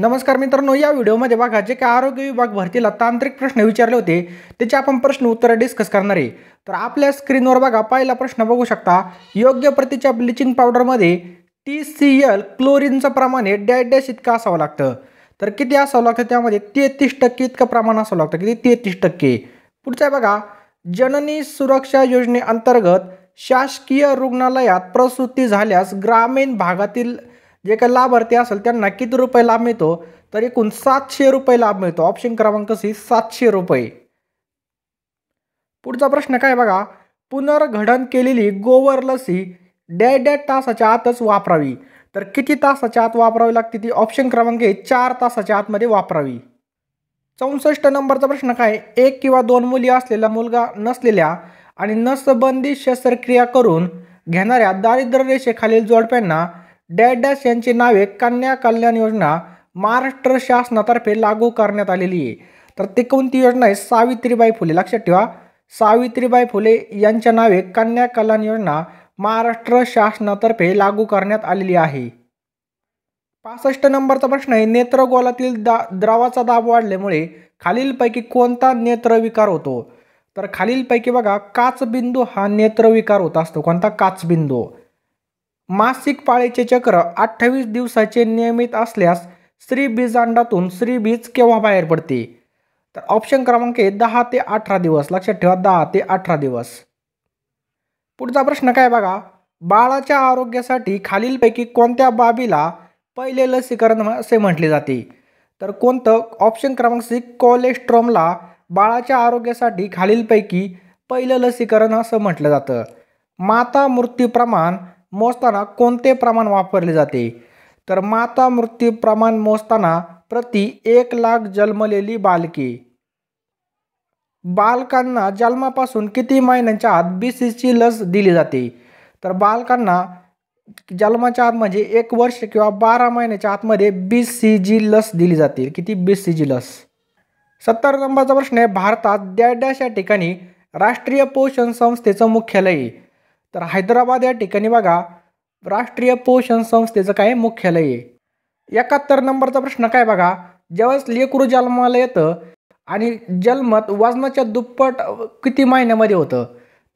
नमस्कार मित्रांनो या व्हिडिओमध्ये बघा जे काय आरोग्य विभाग भरतीला तांत्रिक प्रश्न विचारले होते त्याचे आपण प्रश्न उत्तर डिस्कस करणार आहे. तर आपल्या स्क्रीनवर बघा पहिला प्रश्न बघू शकता. योग्य प्रतीच्या ब्लिचिंग पावडरमध्ये टी सी एल क्लोरीनचं प्रमाण हे डॅड डॅश इतकं असावं लागतं. तर किती असावं लागतं त्यामध्ये? तेहतीस टक्के इतकं प्रमाण असावं लागतं किती? तेहतीस टक्के. पुढचं आहे बघा जननी सुरक्षा योजनेअंतर्गत शासकीय रुग्णालयात प्रसूती झाल्यास ग्रामीण भागातील जे काही लाभार्थी असेल त्यांना किती रुपये लाभ मिळतो? तर एकूण सातशे रुपये लाभ मिळतो. ऑप्शन क्रमांक सी सातशे रुपये. पुढचा प्रश्न काय बघा? पुनर्घडन केलेली गोवर लसी डॅड डॅड तासाच्या आतच वापरावी. तर किती तासाच्या आत वापरावी लागते ती? ऑप्शन क्रमांक आहे चार तासाच्या आतमध्ये वापरावी. चौसष्ट नंबरचा प्रश्न काय? एक किंवा दोन मुली असलेला मुलगा नसलेल्या आणि नसबंदी शस्त्रक्रिया करून घेणाऱ्या दारिद्र्य रेषेखालील जोडप्यांना डॅड डॅश यांची नावे कन्या कल्याण योजना महाराष्ट्र शासनातर्फे लागू करण्यात आलेली आहे. तर ती कोणती योजना आहे सावित्रीबाई फुले. लक्षात ठेवा सावित्रीबाई फुले यांच्या नावे कन्या कल्याण योजना महाराष्ट्र शासनातर्फे लागू करण्यात आलेली आहे. पासष्ट नंबरचा प्रश्न आहे नेत्रगोलातील दा द्रवाचा दाब वाढल्यामुळे खालीलपैकी कोणता नेत्रविकार होतो? तर खालीलपैकी बघा काचबिंदू हा नेत्रविकार होत असतो. कोणता? काचबिंदू. मासिक पाळीचे चक्र अठ्ठावीस दिवसाचे नियमित असल्यास स्त्री बीजांडातून स्त्री बीज केव्हा बाहेर पडते? तर ऑप्शन क्रमांक आहे दहा ते अठरा दिवस. लक्षात ठेवा दहा ते अठरा दिवस. पुढचा प्रश्न काय बघा? बाळाच्या आरोग्यासाठी खालीलपैकी कोणत्या बाबीला पहिले लसीकरण असे म्हटले जाते? तर कोणतं? ऑप्शन क्रमांक सी कोलेस्ट्रॉमला बाळाच्या आरोग्यासाठी खालीलपैकी पहिलं लसीकरण असं म्हटलं जातं. माता मृत्यू प्रमाण मोजताना कोणते प्रमाण वापरले जाते? तर माता मृत्यू प्रमाण मोजताना प्रति एक लाख जन्मलेली बालके. बालकांना जन्मापासून किती महिन्यांच्या आत बी सीची लस दिली जाते? तर बालकांना जन्माच्या आत म्हणजे एक वर्ष किंवा बारा महिन्याच्या आतमध्ये बी सी जी लस दिली जाते किती बी सी जी लस? सत्तर नंबरचा प्रश्न आहे भारतात डॅश या ठिकाणी राष्ट्रीय पोषण संस्थेचं मुख्यालय आहे. तर हैदराबाद या ठिकाणी बघा राष्ट्रीय पोषण संस्थेचं काय मुख्यालय आहे. एकाहत्तर नंबरचा प्रश्न काय बघा ज्यावेळेस लेकरू जन्माला येतं आणि जन्मत वजनाच्या दुप्पट किती महिन्यामध्ये होतं?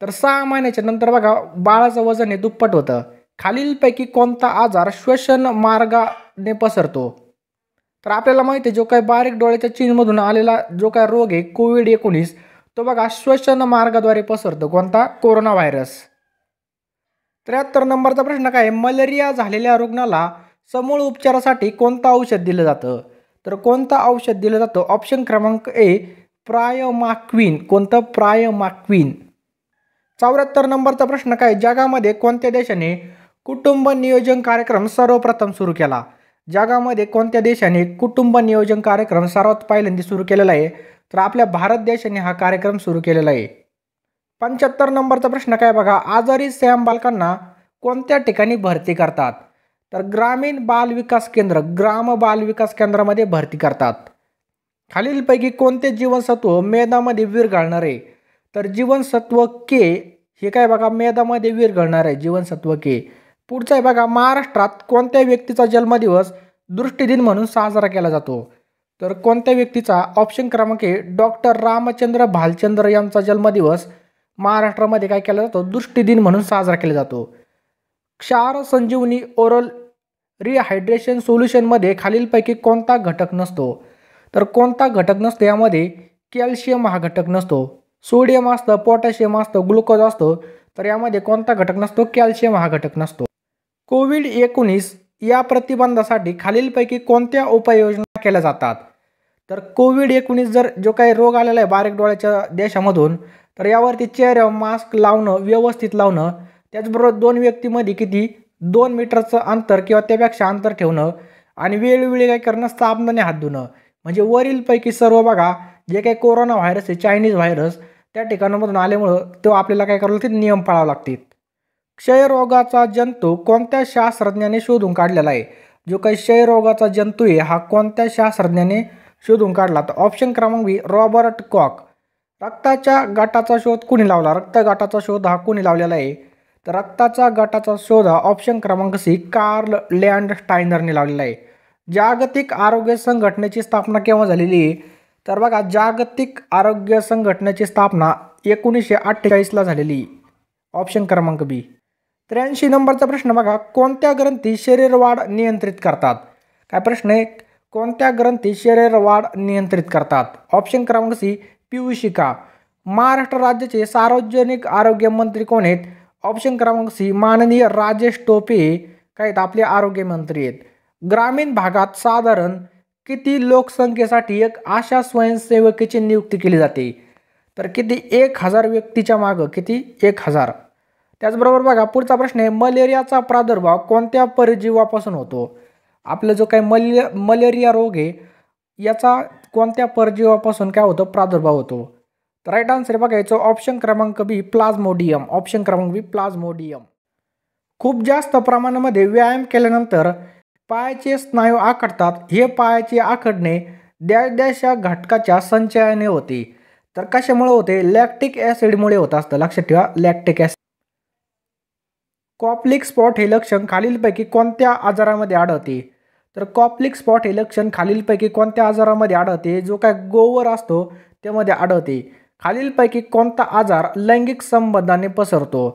तर सहा महिन्याच्या नंतर बघा बाळाचं वजन हे दुप्पट होतं. खालीलपैकी कोणता आजार श्वसन मार्गाने पसरतो? तर आपल्याला माहिती आहे जो काही बारीक डोळ्याच्या चीनमधून आलेला जो काय रोग आहे कोविड एकोणीस तो बघा श्वसन मार्गाद्वारे पसरतो. कोणता? Corona virus. त्र्याहत्तर नंबरचा प्रश्न काय? मलेरिया झालेल्या रुग्णाला समूळ उपचारासाठी कोणतं औषध दिलं जातं? तर कोणतं औषध दिलं जातं? ऑप्शन क्रमांक ए प्रायमाक्विन. कोणतं? प्रायमाक्विन. चौऱ्याहत्तर नंबरचा प्रश्न काय? जगामध्ये कोणत्या देशाने कुटुंब नियोजन कार्यक्रम सर्वप्रथम सुरू केला? जगामध्ये कोणत्या देशाने कुटुंब नियोजन कार्यक्रम सर्वात पहिल्यांदा सुरू केलेला आहे? तर आपल्या भारत देशाने हा कार्यक्रम सुरू केलेला आहे. पंच्याहत्तर नंबरचा प्रश्न काय बघा आजारी सॅम बालकांना कोणत्या ठिकाणी भरती करतात? तर ग्रामीण बाल विकास केंद्र ग्राम बाल विकास केंद्रामध्ये भरती करतात. खालीलपैकी कोणते जीवनसत्व मेदामध्ये विरघळणार आहे तर जीवनसत्व के हे काय बघा मेदामध्ये विरघळणार आहे जीवनसत्व के. पुढचं आहे बघा महाराष्ट्रात कोणत्या व्यक्तीचा जन्मदिवस दृष्टीदिन म्हणून साजरा केला जातो? तर कोणत्या व्यक्तीचा? ऑप्शन क्रमांक आहे डॉक्टर रामचंद्र भालचंद्र यांचा जन्मदिवस महाराष्ट्रामध्ये काय केला जातो? दृष्टीदिन म्हणून साजरा केला जातो. क्षार संजीवनी ओरल रिहायड्रेशन सोल्युशनमध्ये खालीलपैकी कोणता घटक नसतो? तर कोणता घटक नसतो? यामध्ये कॅल्शियम हा घटक नसतो. सोडियम असतं पोटॅशियम असतं ग्लुकोज असतो. तर यामध्ये कोणता घटक नसतो? कॅल्शियम हा घटक नसतो. कोविड एकोणीस या प्रतिबंधासाठी खालीलपैकी कोणत्या उपाययोजना केल्या जातात? तर कोविड एकोणीस जर जो काही रोग आलेला आहे बारीक डोळ्याच्या देशामधून तर यावरती चेहऱ्यावर मास्क लावणं व्यवस्थित लावणं त्याचबरोबर दोन व्यक्तीमध्ये किती? दोन मीटरचं अंतर किंवा त्यापेक्षा अंतर ठेवणं आणि वेळोवेळी काय करणं साबणाने हात धुणं. म्हणजे वरीलपैकी सर्व बघा जे काही कोरोना व्हायरस आहे चायनीज व्हायरस त्या ठिकाणामधून आल्यामुळं तो आपल्याला काय करावं लागते नियम पाळावं लागतील. क्षयरोगाचा जंतू कोणत्या शास्त्रज्ञाने शोधून काढलेला आहे? जो काही क्षयरोगाचा जंतू आहे हा कोणत्या शास्त्रज्ञाने शोधून काढला? तर ऑप्शन क्रमांक बी रॉबर्ट कॉक. रक्ताच्या गटाचा शोध कुणी लावला? रक्त गटाचा शोध हा कुणी लावलेला आहे? तर रक्ताचा गटाचा शोध हा ऑप्शन क्रमांक सी कार्ल लँड स्टायनरने लावलेला आहे. जागतिक आरोग्य संघटनेची स्थापना केव्हा झालेली आहे? तर बघा जागतिक आरोग्य संघटनेची स्थापना एकोणीसशे अठ्ठेचाळीसला झालेली ऑप्शन क्रमांक बी. त्र्याऐंशी नंबरचा प्रश्न बघा कोणत्या ग्रंथी शरीरवाढ नियंत्रित करतात? काय प्रश्न आहे? कोणत्या ग्रंथी शरीरवाढ नियंत्रित करतात? ऑप्शन क्रमांक सी पियुषिका महाराष्ट्र राज्याचे सार्वजनिक आरोग्य मंत्री कोण आहेत? ऑप्शन क्रमांक सी माननीय राजेश टोपे काय आहेत? आपले आरोग्यमंत्री आहेत. ग्रामीण भागात साधारण किती लोकसंख्येसाठी एक आशा स्वयंसेवकीची नियुक्ती केली जाते? तर किती? एक हजार व्यक्तीच्या मागं किती? एक हजार. त्याचबरोबर बघा पुढचा प्रश्न आहे मलेरियाचा प्रादुर्भाव कोणत्या परजीवापासून होतो? आपला जो काही मले मलेरिया रोग आहे याचा कोणत्या परजीवापासून काय होतं? प्रादुर्भाव होतो. तर राईट आन्सर बघायचं ऑप्शन क्रमांक बी प्लाझ्मोडियम ऑप्शन क्रमांक बी प्लाझ्मोडियम खूप जास्त प्रमाणामध्ये व्यायाम केल्यानंतर पायाचे स्नायू आखडतात. हे पायाचे आखडणे डॅश घटकाच्या संचयाने होते. तर कशामुळे होते? लॅक्टिक ॲसिडमुळे होत असतं. लक्षात ठेवा लॅक्टिक ॲसिड कॉप्लिक स्पॉट हे लक्षण खालीलपैकी कोणत्या आजारामध्ये आढळते? तर कॉप्लिक स्पॉट हे लक्षण खालीलपैकी कोणत्या आजारामध्ये आढळते? जो काय गोवर असतो त्यामध्ये आढळते. खालीलपैकी कोणता आजार लैंगिक संबंधाने पसरतो?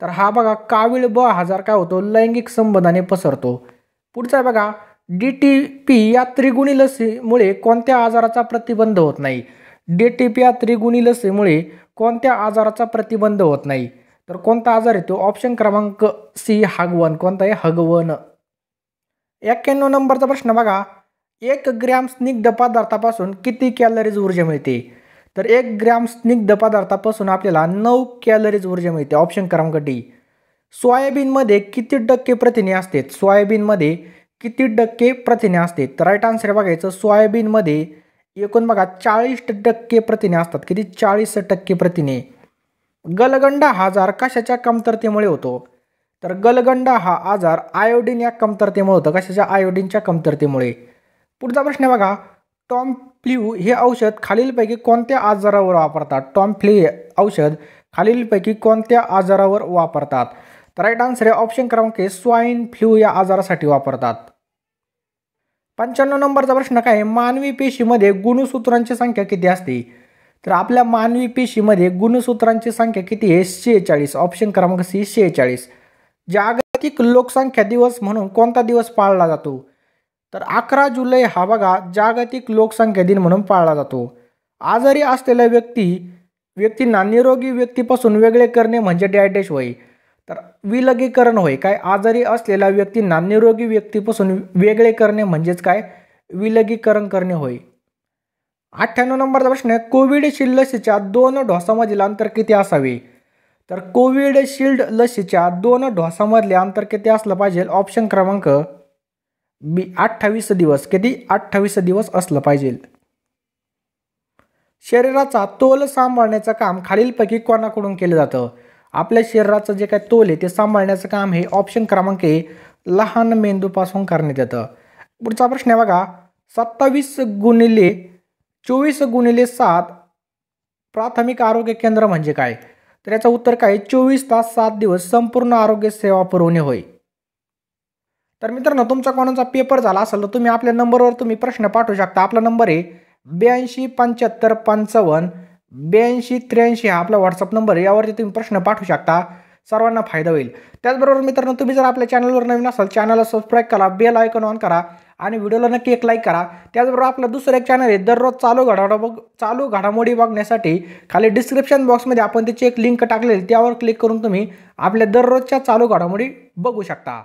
तर हा बघा कावीळ ब आजार काय होतो? लैंगिक संबंधाने पसरतो. पुढचा बघा डी टी पी या त्रिगुणी लसीमुळे कोणत्या आजाराचा प्रतिबंध होत नाही? डी टी पी या त्रिगुणी लसीमुळे कोणत्या आजाराचा प्रतिबंध होत नाही? तर कोणता आजार येतो? ऑप्शन क्रमांक सी हगवन. कोणता आहे? हगवन. एक्क्याण्णव नंबरचा प्रश्न बघा. एक ग्रॅम स्निग्ध पदार्थापासून किती कॅलरीज ऊर्जा मिळते? तर एक ग्रॅम स्निग्ध पदार्थापासून आपल्याला नऊ कॅलरीज ऊर्जा मिळते. ऑप्शन क्रमांक डी सोयाबीनमध्ये किती टक्के प्रथिने असते? सोयाबीनमध्ये किती टक्के प्रथिने असते? तर राईट आन्सर बघायचं सोयाबीनमध्ये एकूण बघा चाळीस टक्के प्रथिने असतात. किती? चाळीस टक्के प्रथिने. गलगंडा हा आजार कशाच्या कमतरतेमुळे होतो? तर गलगंडा हा आजार आयोडीन या कमतरतेमुळे होतं. कशाच्या? आयोडीनच्या कमतरतेमुळे. पुढचा प्रश्न बघा. टॉम फ्ल्यू हे औषध खालीलपैकी कोणत्या आजारावर वापरतात? टॉम फ्ल्यू हे औषध खालीलपैकी कोणत्या आजारावर वापरतात? तर राईट आन्सर आहे ऑप्शन क्रमांक स्वाईन फ्ल्यू या आजारासाठी वापरतात. पंच्याण्णव नंबरचा प्रश्न काय आहे? मानवी पेशीमध्ये गुणसूत्रांची संख्या किती असते? तर आपल्या मानवी पेशीमध्ये गुणसूत्रांची संख्या किती आहे? शेहेचाळीस. ऑप्शन क्रमांक सी शेहेचाळीस. जागतिक लोकसंख्या दिवस म्हणून कोणता दिवस पाळला जातो? तर अकरा जुलै हा बघा जागतिक लोकसंख्या दिन म्हणून पाळला जातो. आजारी असलेल्या व्यक्ती व्यक्तींना निरोगी व्यक्तीपासून वेगळे करणे म्हणजे डायडेश होय. तर विलगीकरण होय. काय आजारी असलेल्या व्यक्तींना निरोगी व्यक्तीपासून वेगळे करणे म्हणजेच काय? विलगीकरण करणे होय. अठ्ठ्याण्णव नंबरचा प्रश्न आहे कोविडशील लसीच्या दोन डोसामधील अंतर किती असावे? तर कोविडशिल्ड लसीच्या दोन ढोसामधले अंतर किती असलं पाहिजे? ऑप्शन क्रमांक बी अठ्ठावीस दिवस. किती? अठ्ठावीस दिवस असलं पाहिजे. शरीराचा तोल सांभाळण्याचं काम खालीलपैकी कोणाकडून केलं जातं? आपल्या शरीराचं जे काय तोल आहे ते सांभाळण्याचं काम हे ऑप्शन क्रमांक ए लहान मेंदूपासून करण्यात येतं. पुढचा प्रश्न आहे बघा. सत्तावीस गुणिले चोवीस गुणिले सात प्राथमिक आरोग्य केंद्र म्हणजे काय? तर याचं उत्तर काय? चोवीस तास सात दिवस संपूर्ण आरोग्य सेवा पुरवणे होय. तर मित्रांनो तुमचा कोणाचा पेपर झाला असेल तर तुम्ही आपल्या नंबरवर तुम्ही प्रश्न पाठवू शकता. आपला नंबर आहे ब्याऐंशी पंच्याहत्तर पंचावन्न ब्याऐंशी त्र्याऐंशी हा आपला व्हॉट्सअप नंबर यावरती तुम्ही प्रश्न पाठवू शकता. सर्वांना फायदा होईल. त्याचबरोबर मित्रांनो तुम्ही जर आपल्या चॅनलवर नवीन असाल चॅनलला सबस्क्राईब करा बेल आयकॉन ऑन करा आणि व्हिडिओला नक्की एक लाईक करा. त्याचबरोबर आपलं दुसरं एक चॅनल आहे दररोज चालू घडामोड बघ चालू घडामोडी बघण्यासाठी खाली डिस्क्रिप्शन बॉक्समध्ये आपण त्याची एक लिंक टाकलेली त्यावर क्लिक करून तुम्ही आपल्या दररोजच्या चालू घडामोडी बघू शकता.